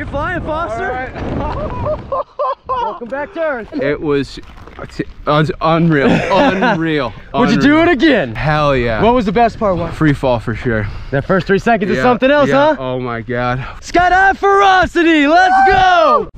You're flying, Foster. Welcome back to Earth. It was unreal, unreal. Would you do it again? Hell yeah. What was the best part? What? Free fall for sure. That first three seconds is something else, yeah. huh? Oh my god. Skydive Fyrosity, let's go!